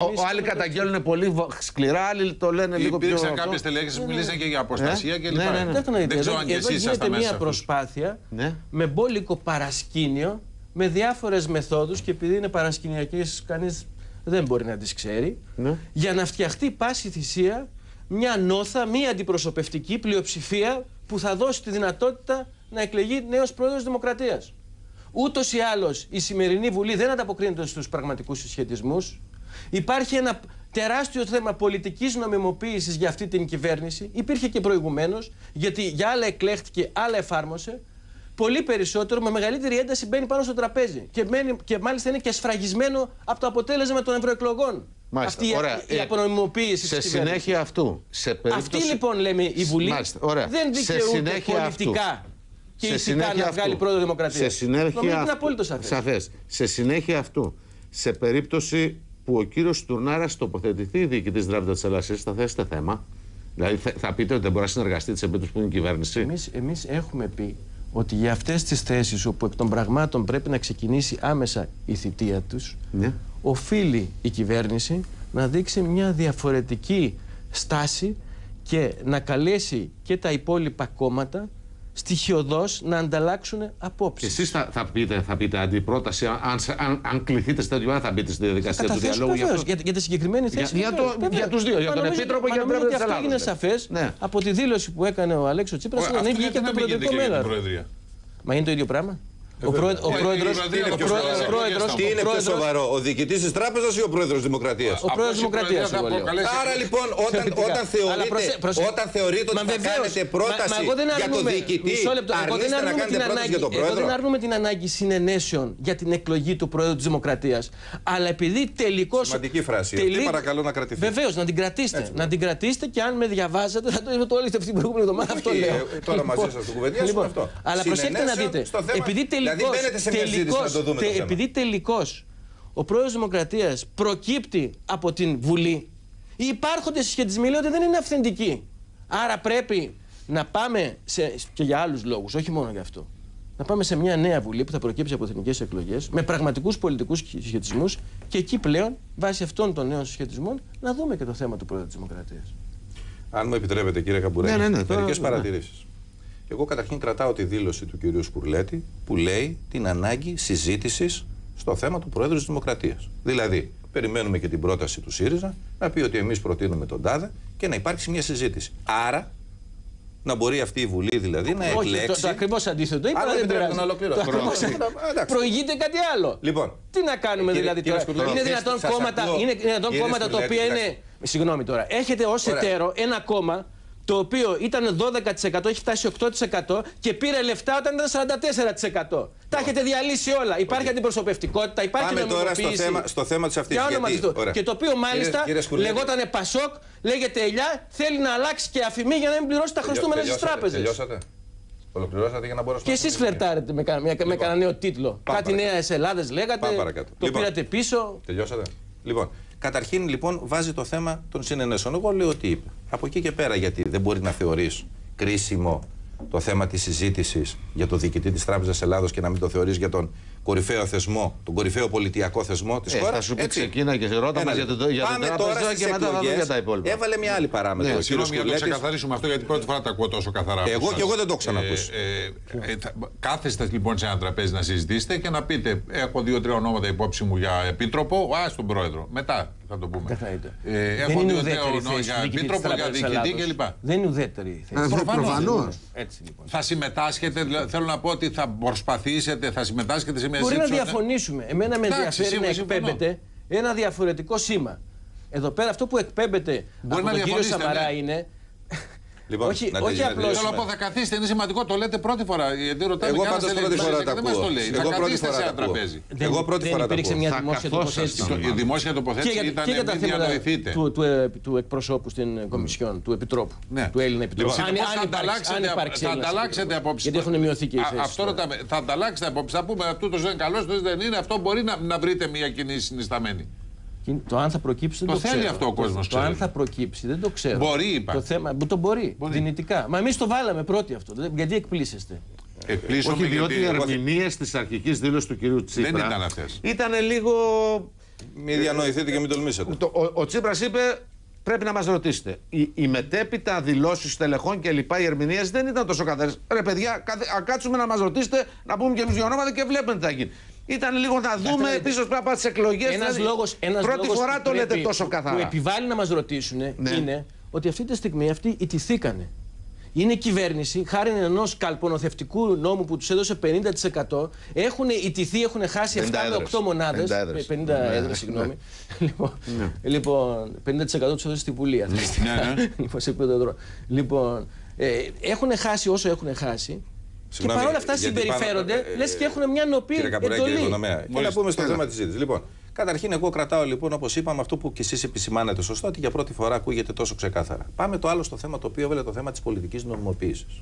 Ο, ο άλλοι καταγγέλνουν πολύ βο- σκληρά, άλλοι το λένε λίγο πιο. Υπήρξαν αυτό. κάποιες τελέχε που μιλήσαν και για αποστασία Ε, κλπ. ναι, ναι, ναι. Κοιτάξτε να δείτε, Δεν ξέρω εδώ, αν και εδώ εσείς γίνεται ήσασταν μέσα. μια σε αυτούς. προσπάθεια Ναι. με μπόλικο παρασκήνιο, με διάφορες μεθόδους και επειδή είναι παρασκηνιακές κανείς δεν μπορεί να τις ξέρει, Ναι. για να φτιαχτεί πάση θυσία μια νόθα, μια αντιπροσωπευτική πλειοψηφία που θα δώσει τη δυνατότητα να εκλεγεί νέος πρόεδρος Δημοκρατίας. Ούτως ή άλλως η σημερινή Βουλή δεν ανταποκρίνεται στους πραγματικούς συσχετισμούς. Υπάρχει ένα τεράστιο θέμα πολιτικής νομιμοποίησης για αυτή την κυβέρνηση. Υπήρχε και προηγουμένως, γιατί για άλλα εκλέχτηκε, άλλα εφάρμοσε. Πολύ περισσότερο, με μεγαλύτερη ένταση μπαίνει πάνω στο τραπέζι. Και, μένει, και μάλιστα είναι και σφραγισμένο από το αποτέλεσμα των ευρωεκλογών. Μάλιστα, Αυτή η- ωραία. η, Ε, απονομιμοποίηση Σε της κυβέρνησης. συνέχεια αυτού. Σε περίπτωση... Αυτή λοιπόν λέμε η Βουλή Μάλιστα, ωραία. δεν Σε δικαιούται συνέχεια πολιτικά αυτού. και Σε ηθικά συνέχεια να αυτού. βγάλει πρόεδρο Δημοκρατία. Σε συνέχεια Νομίζω ότι είναι αυτού. απόλυτο σαφές. Σαφές. Σε συνέχεια αυτού, σε περίπτωση που ο κύριος Τουρνάρα τοποθετηθεί διοικητής Τράπεζα τη Ελλάδα, θα θέσετε θέμα. Δηλαδή θα, θα πείτε ότι δεν μπορεί να συνεργαστεί της περίπτωση που είναι η κυβέρνηση. Εμείς, εμείς έχουμε πει ότι για αυτές τις θέσεις όπου εκ των πραγμάτων πρέπει να ξεκινήσει άμεσα η θητεία τους Ναι. οφείλει η κυβέρνηση να δείξει μια διαφορετική στάση και να καλέσει και τα υπόλοιπα κόμματα στοιχειοδός να ανταλλάξουν απόψεις. Εσείς θα, θα, πείτε, θα πείτε αντιπρόταση, αν, σε- αν, αν κληθείτε σε τέτοιο θα μπείτε στη διαδικασία του Καταθέσω διαλόγου. γι' βεβαίως, αυτό. για, για τη συγκεκριμένη θέση. για βεβαίως, το- βεβαίως. για τους δύο, για Μα τον νομίζω- Επίτροπο μα και για την νομίζω ότι Τράπεζα αυτό της έγινε Ελλάδος, σαφές ναι. από τη δήλωση που έκανε ο Αλέξος Τσίπρας Ωραία, όταν αυτό βγήκε γιατί από το να μην γίνεται προεδρικό και για την μέλλον. Προεδρία. Μα είναι το ίδιο πράγμα; Ο, πρόεδ, ο Ε, η πρόεδρος, Προεδρία ο είναι πιο πρόεδρος, σοβαρό; ο πρόεδρος, Τι είναι πιο πρόεδρος- σοβαρό, ο διοικητής της τράπεζας ή ο πρόεδρος Δημοκρατίας; Ο πρόεδρος η Δημοκρατίας, Προεδρία θα εγώ λέω. προκαλέσει- Άρα λοιπόν, όταν, Θεωρητικά. όταν, Αλλά θεωρείτε, προσε- προσε- όταν θεωρείτε Μα ότι θα βεβαίως. κάνετε Μα- πρόταση μα εγώ δεν για τον αρνούμε- διοικητή, μισό λεπτό. Εγώ δεν αρνείστε να αρνούμε κάνετε την πρόταση ανάγκη- για τον Εγώ δεν πρόεδρο. αρνούμε την ανάγκη συνενέσεων για την εκλογή του Προέδρου της Δημοκρατίας. Αλλά επειδή τελικώ. Σημαντική φράση. Αυτή παρακαλώ να κρατηθεί. Βεβαίως, να την κρατήσετε. να την κρατήσετε και αν με διαβάζετε, θα το, το όλη αυτή την προηγούμενη εβδομάδα. Αυτό Όχι, λέω. ε, τώρα μαζί σας το κουβεντιάσουμε Λοιπόν, αυτό. Αλλά προσέξτε να Συνενέσεων δείτε. στο θέμα. Επειδή Δηλαδή τελικώς. μπαίνετε σε μια συζήτηση να το δούμε το θέμα. επειδή τελικώς ο πρόεδρος Δημοκρατίας προκύπτει από την Βουλή, οι υπάρχοντες συσχετισμοί λέει ότι δεν είναι αυθεντικοί. Άρα πρέπει να πάμε σε, και για άλλους λόγους, όχι μόνο για αυτό. Να πάμε σε μια νέα Βουλή που θα προκύψει από εθνικές εκλογές με πραγματικούς πολιτικούς συσχετισμούς και εκεί πλέον, βάσει αυτών των νέων συσχετισμών, να δούμε και το θέμα του Πρόεδρου της Δημοκρατίας. Αν μου επιτρέπετε, κύριε Καμπουρέλη, Ναι, ναι, ναι, τώρα- μερικέ ναι. παρατηρήσεις. Εγώ καταρχήν κρατάω τη δήλωση του κυρίου Σκουρλέτη που λέει την ανάγκη συζήτησης στο θέμα του Προέδρου της Δημοκρατίας. Δηλαδή, περιμένουμε και την πρόταση του ΣΥΡΙΖΑ να πει ότι εμείς προτείνουμε τον ΤΑΔΕ και να υπάρξει μια συζήτηση. Άρα, να μπορεί αυτή η Βουλή δηλαδή να Όχι, το, εκλέξει. το ακριβώς αντίθετο είπα, Αν αλλά μου δεν επιτρέπετε πειράζει. να ολοκληρώσω. Το ακριβώς- Προ- εντάξει. Προηγείται κάτι άλλο. Λοιπόν, Τι να κάνουμε Κύριε- δηλαδή κύριε τώρα; Σκουλέτη, είναι σας δυνατόν ακούω. κόμματα, είναι δυνατόν Κύριε κόμματα τα Σκουλέτη, οποία είναι. εντάξει. Συγγνώμη τώρα. Έχετε ως Ωραία. εταίρο ένα κόμμα το οποίο ήταν 12%, έχει φτάσει 8% και πήρε λεφτά όταν ήταν 44%. Τα έχετε διαλύσει όλα. Υπάρχει αντιπροσωπευτικότητα, υπάρχει Πάμε τώρα στο νομιμοποίηση. θέμα, στο θέμα της αυτής. Για όνομα του Θεού. Και το οποίο μάλιστα λεγότανε Πασόκ, λέγεται Ελιά, θέλει να αλλάξει και αφημί για να μην πληρώσει τα χρωστούμενα στις τράπεζες. Τελειώσατε. Ολοκληρώσατε για να μπορώ να Και εσείς φλερτάρετε με, κα- με, με κανένα νέο τίτλο. πάμε Κάτι παρακάτω. νέα Ελλάδα λέγατε. Πάμε παρακάτω. Το Λοιπόν. πήρατε πίσω. Τελειώσατε. Λοιπόν, καταρχήν λοιπόν βάζει το θέμα των συνενέσεων. Εγώ λέω τι είπε. Από εκεί και πέρα, γιατί δεν μπορεί να θεωρείς κρίσιμο το θέμα της συζήτησης για το διοικητή της Τράπεζας Ελλάδος και να μην το θεωρείς για τον κορυφαίο θεσμό, τον κορυφαίο πολιτιακό θεσμό της Ε, χώρας. θα σου πει ξεκίνα και ρώτα μας για το- για την Πάμε τράπεζα τώρα και στις μετά θα δούμε εκλογές. για τα υπόλοιπα. Έβαλε μια άλλη παράμετρο. Ναι, ο κύριος Συγγνώμη για να το Κουρλέτης. ξεκαθαρίσουμε αυτό, γιατί πρώτη φορά τα ακούω τόσο καθαρά. από Εγώ εσάς. και εγώ δεν το έχω ξανακούσει. Ε, ε, ε, θα- κάθεστε λοιπόν σε ένα τραπέζι να συζητήσετε και να πείτε: Έχω δύο-τρία ονόματα υπόψη μου για επίτροπο. Α, στον πρόεδρο. Μετά θα το πούμε. Καθαρείτε. Ε, Δεν έχω είναι δύο-τρία ουδέτερη ονόματα θέση για του διοικητή της επίτροπο, για Τράπεζας διοικητή Ελλάδος. κλπ. Δεν είναι ουδέτερη η θέση. Προφανώς. Έτσι λοιπόν. Θα συμμετάσχετε, δηλαδή, θέλω να πω ότι θα προσπαθήσετε, θα συμμετάσχετε σε μια Μπορεί να συζήτηση. διαφωνήσουμε. Εμένα με Εντάξει, ενδιαφέρει να σίγουρα συμφωνώ. εκπέμπεται ένα διαφορετικό σήμα. Εδώ πέρα αυτό που εκπέμπεται Μπορεί από να τον κύριο διαφωνήσετε, Σαμαρά ναι. είναι. Λοιπόν, όχι να όχι τελειώσετε. απλώ. Θέλω να πω, θα καθίσετε, είναι σημαντικό, το λέτε πρώτη φορά. Γιατί ρωτάμε Εγώ κι άλλες πάντως πρώτη τηλεοπτικές φορά και τα δεν μας ακούω. το λέει. Εγώ Θα πρώτη καθίσετε φορά σε τα ένα ακούω. τραπέζι. Εγώ πρώτη δεν φορά τα υπήρξε ακούω. μια Θα δημόσια καθόσασταν. τοποθέτηση. Η δημόσια Και τοποθέτηση για, ήταν και για τα μην θέματα διανοηθείτε. του, του, ε, του εκπροσώπου στην Κομισιόν, του Επιτρόπου. Ναι. Του Έλληνα Επιτρόπου. Λοιπόν, αν, πώς αν θα υπάρξει, αν ανταλλάξετε- υπάρξει θα Έλληνας ανταλλάξετε Επιτρόπος. απόψεις. Γιατί έχουν μειωθεί και οι Α, θέσεις Αυτό τώρα. ρωτάμε. Θα ανταλλάξετε απόψεις. Θα πούμε αυτό δεν είναι καλός, αυτός δεν είναι. Αυτό μπορεί να, να βρείτε μια κοινή συνισταμένη. Και Το αν θα προκύψει δεν Το το, θέλει ξέρω. αυτό ο κόσμος, Το, το αν ξέρει. θα προκύψει δεν το ξέρω. Μπορεί, είπα. Το θέμα, το μπορεί, δυνητικά. Μα εμείς το βάλαμε πρώτοι αυτό. Δεν- Γιατί εκπλήσεστε; Εκπλήσωμε Όχι, διότι οι γιατί. ερμηνείες της αρχικής δήλωσης του κυρίου Τσίπρα ήταν αυτές. ήταν λίγο Μην διανοηθείτε και μην τολμήσετε. Το, ο, ο Τσίπρας είπε πρέπει να μας ρωτήσετε. Οι, οι μετέπειτα δηλώσεις τελεχών και λοιπά, οι ερμηνείες δεν ήταν τόσο καθαρές. Ρε παιδιά, καθ, α, κάτσουμε να μας ρωτήσετε, να πούμε και εμείς δύο ονόματα και βλέπουμε τι θα γίνει. Ήταν λίγο να δούμε Καταλαβαίνετε. πίσω πρέπει να πάτε τι εκλογές. Ένας λόγος, ένας πρώτη λόγος φορά που το λέτε πρέπει- τόσο που- καθαρά. Που επιβάλλει να μας ρωτήσουν Ναι. είναι ότι αυτή τη στιγμή αυτοί ιτηθήκανε. Είναι κυβέρνηση, χάρη ενός καλπονοθευτικού νόμου που τους έδωσε 50%, έχουν ιτηθεί, έχουν χάσει 7 50 με 8 έδρες. μονάδες. 50 έδρες. 50 Ναι, έδρες, ναι. συγγνώμη. Λοιπόν, λοιπόν, 50% τους έδωσε στην Βουλή. αυτή τη στιγμή. Ναι, ναι. Λοιπόν, σε επίπεδο δρόμου. Λοιπόν, ε, έχουν χάσει όσο έχουν χάσει. Συγγνώμη, και παρόλα αυτά γιατί συμπεριφέρονται, πάνω- ε, λες και έχουν μια νοπή Κύριε Καπουράκη, κύριε εντολή. Οικονομέα, και να Μάλιστα. πούμε στο Έλα. θέμα της συζήτηση. Λοιπόν, καταρχήν, εγώ κρατάω λοιπόν, όπως είπαμε, αυτό που κι εσείς επισημάνετε σωστά, ότι για πρώτη φορά ακούγεται τόσο ξεκάθαρα. Πάμε το άλλο στο θέμα το οποίο έβαλε το θέμα της πολιτικής νομιμοποίησης.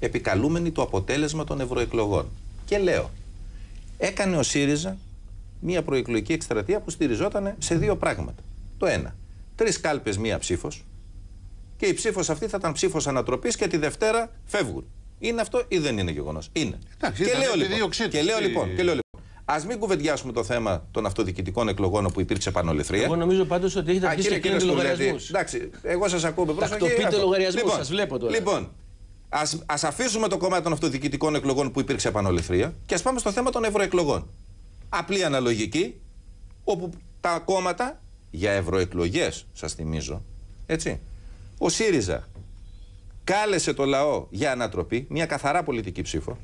Επικαλούμενη το αποτέλεσμα των ευρωεκλογών. Και λέω, έκανε ο ΣΥΡΙΖΑ μια προεκλογική εκστρατεία που στηριζόταν σε δύο πράγματα. Το ένα, τρεις κάλπες μία ψήφος, και η ψήφος αυτή θα ήταν ψήφος ανατροπής και τη Δευτέρα φεύγουν. Είναι αυτό ή δεν είναι γεγονός; Είναι. Εντάξει, και, ήταν λέω, επιδίωξή λοιπόν, τους. και λέω Τι- λοιπόν, και λέω λοιπόν, ας μην κουβεντιάσουμε το θέμα των αυτοδιοικητικών εκλογών όπου υπήρξε πανολεθρία. Εγώ νομίζω πάντως ότι έχετε Α, αρχίσει κύριε και κλείνετε Κυριακούλη, λογαριασμούς. Εντάξει, εγώ σας ακούω με προσοχή. Τακτοποιείτε αυτό. λογαριασμούς, λοιπόν, σας βλέπω τώρα. Λοιπόν, ας, ας αφήσουμε το κομμάτι των αυτοδιοικητικών εκλογών που υπήρξε επανολεθρία και ας πάμε στο θέμα των ευρωεκλογών. Απλή αναλογική, όπου τα κόμματα για ευρωεκλογές, σας θυμίζω, έτσι, ο ΣΥΡΙΖΑ κάλεσε το λαό για ανατροπή, μια καθαρά πολιτική ψήφο,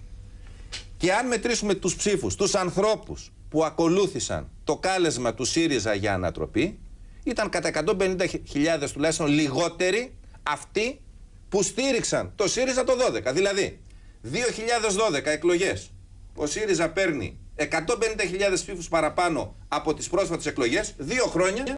και αν μετρήσουμε τους ψήφους, τους ανθρώπους που ακολούθησαν το κάλεσμα του ΣΥΡΙΖΑ για ανατροπή, ήταν κατά 150.000 τουλάχιστον λιγότεροι αυτοί που στήριξαν το ΣΥΡΙΖΑ το 12. Δηλαδή, 2012 εκλογές, ο ΣΥΡΙΖΑ παίρνει 150.000 ψήφους παραπάνω από τις πρόσφατες εκλογές, δύο χρόνια